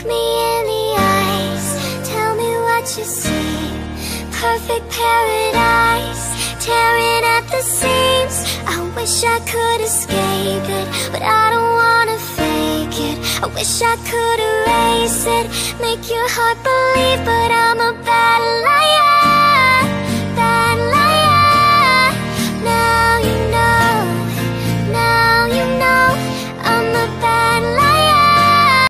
Look me in the eyes, tell me what you see. Perfect paradise, tearing at the seams. I wish I could escape it, but I don't wanna fake it. I wish I could erase it, make your heart believe But I'm a